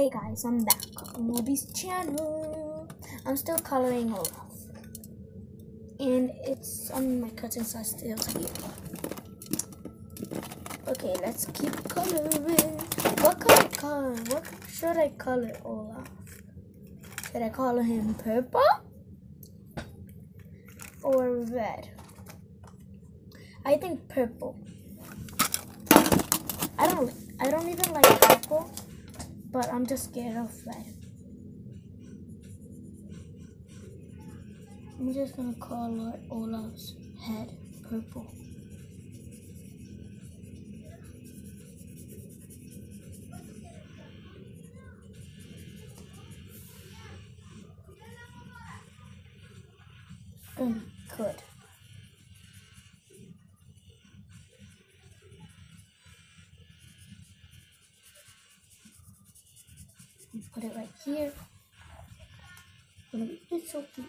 Hey guys, I'm back on Moby's channel. I'm still coloring Olaf. And it's on my cousin's side still here. Okay, let's keep coloring. What color color? What should I color Olaf? Should I color him purple? Or red? I think purple. I don't I don't even like purple but I'm just scared of red. I'm just gonna color Olaf's head purple. Um, Good. Here. It's so cute.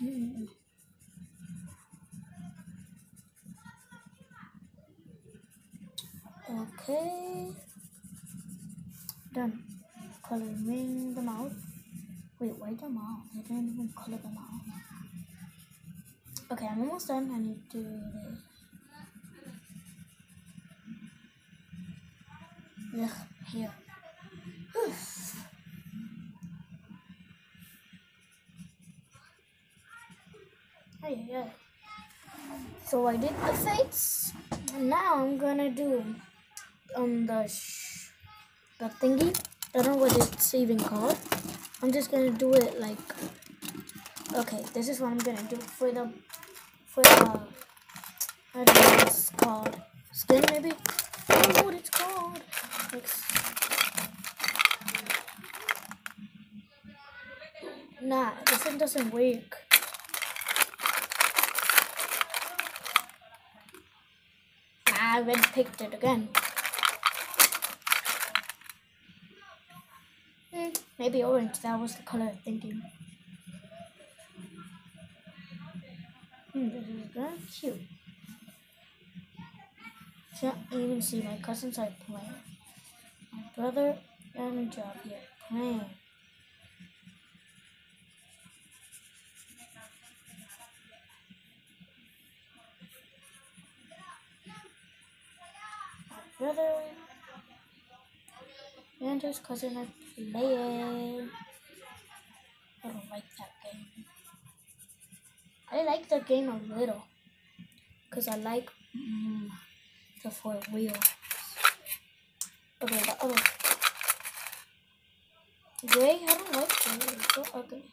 Okay. Done. Coloring the mouth. Wait, why the mouth? I didn't even color the mouth. Okay, I'm almost done. I need to do this. Ugh, here. Hey, yeah. So I did the face. And now I'm gonna do um the the thingy. I don't know what it's even called. I'm just gonna do it like okay. This is what I'm gonna do for the for the I don't know what it's called skin maybe. I don't know what it's called. Nah, this one doesn't work. I red picked it again. Hmm, maybe orange. That was the color of thinking. Hmm, this is very cute. Can't even see my cousins are playing. My brother and job here playing. Brother and his cousin are playing. I don't like that game. I like the game a little because I like mm, the four wheels. Okay, the other gray. I don't like gray. It's so ugly.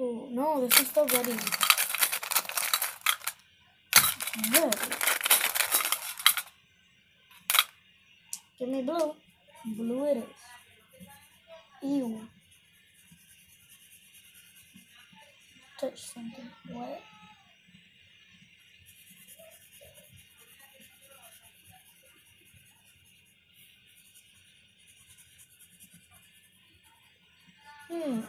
Oh no, this is still ready. Good. Give me blue. Blue it is. Ew. Touch something. What? Hmm.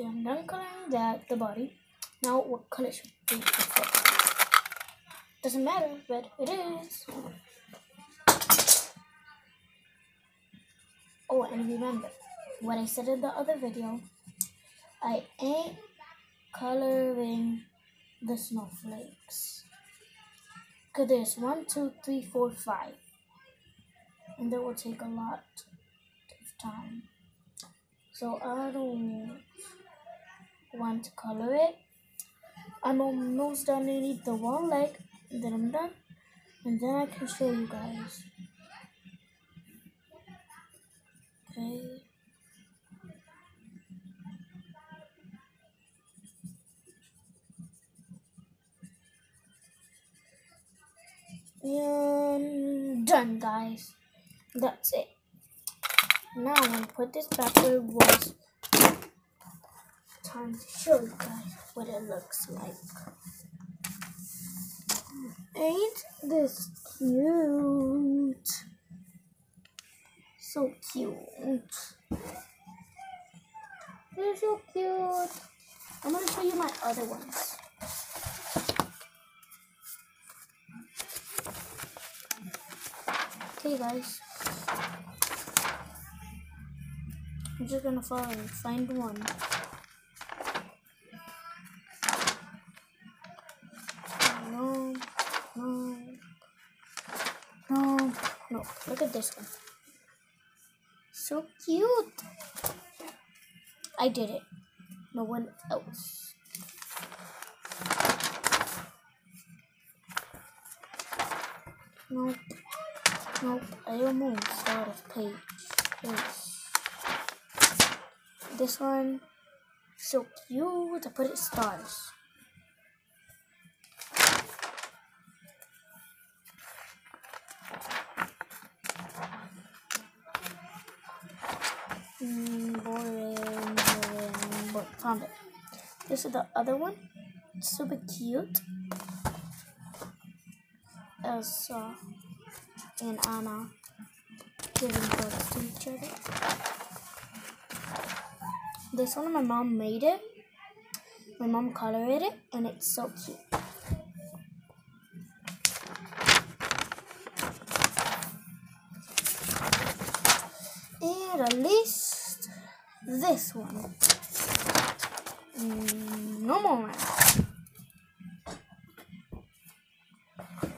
So I'm done coloring that the body. Now what color should be the foot? Doesn't matter, but it is. Oh, and remember what I said in the other video. I ain't coloring the snowflakes. Cause there's one, two, three, four, five. And that will take a lot of time. So I don't want to color it. I'm almost done underneath the one leg. And then I'm done. And then I can show you guys. Okay. And done, guys. That's it. Now I'm gonna put this back where it was. Time to show you guys what it looks like. Ain't this cute? So cute. They're so cute. I'm gonna show you my other ones. Okay, guys. I'm just gonna find find one. This one. So cute. I did it. No one else. Nope. Nope. I almost out of page. This one. So cute. I put it stars. Mm, boring, boring. Found it. This is the other one. Super cute. Elsa and Anna giving birth to each other. This one, my mom made it. My mom colored it, and it's so cute. This one. Mm, no more.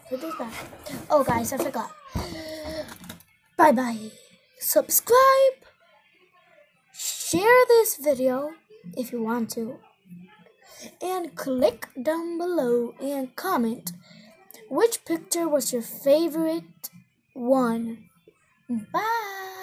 Put this back. Oh, guys, I forgot. Bye bye. Subscribe. Share this video if you want to. And click down below and comment which picture was your favorite one. Bye.